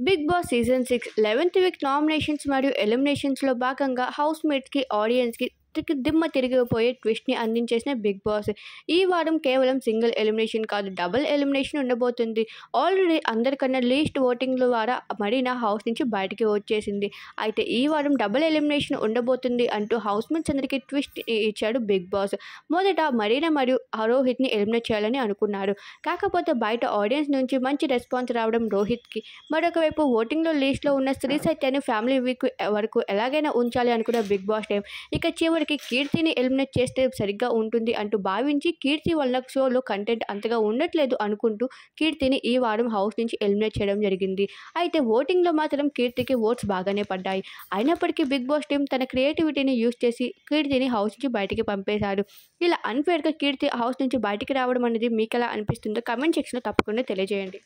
Bigg Boss season six eleventh week nominations మరియు ఎలిమినేషన్స్లో భాగంగా హౌస్ మేట్స్కి ఆడియన్స్కి కి దిమ్మ తిరిగిపోయే ట్విస్ట్ని అందించేసిన బిగ్ బాస్. ఈ వారం కేవలం సింగిల్ ఎలిమినేషన్ కాదు డబుల్ ఎలిమినేషన్ ఉండబోతుంది. ఆల్రెడీ అందరికన్నా లీస్ట్ ఓటింగ్ల ద్వారా మరీనా హౌస్ నుంచి బయటికి వచ్చేసింది. అయితే ఈ వారం డబుల్ ఎలిమినేషన్ ఉండబోతుంది అంటూ హౌస్ మేట్స్ అందరికీ ట్విస్ట్ ఇచ్చాడు బిగ్ బాస్. మొదట మరీనా మరియు రోహిత్ని ఎలిమినేట్ చేయాలని అనుకున్నారు. కాకపోతే బయట ఆడియన్స్ నుంచి మంచి రెస్పాన్స్ రావడం రోహిత్కి. మరొక వైపు ఓటింగ్లో లీస్ట్లో ఉన్న స్త్రీ సత్యాన్ని ఫ్యామిలీ వీక్ వరకు ఎలాగైనా ఉంచాలి అనుకున్న బిగ్ బాస్ టైం. ఇక చివరి చివరికి కీర్తిని ఎలిమినేట్ చేస్తే సరిగ్గా ఉంటుంది అంటూ భావించి కీర్తి వల్ల షోలో కంటెంట్ అంతగా ఉండట్లేదు అనుకుంటూ కీర్తిని ఈ వారం హౌస్ నుంచి ఎలిమినేట్ చేయడం జరిగింది. అయితే ఓటింగ్లో మాత్రం కీర్తికి ఓట్స్ బాగానే పడ్డాయి. అయినప్పటికీ బిగ్ బాస్ టీం తన క్రియేటివిటీని యూజ్ చేసి కీర్తిని హౌస్ నుంచి బయటికి పంపేశారు. ఇలా అన్ఫేర్గా కీర్తి హౌస్ నుంచి బయటికి రావడం అనేది మీకు ఎలా అనిపిస్తుందో కమెంట్ సెక్షన్లో తప్పకుండా తెలియజేయండి.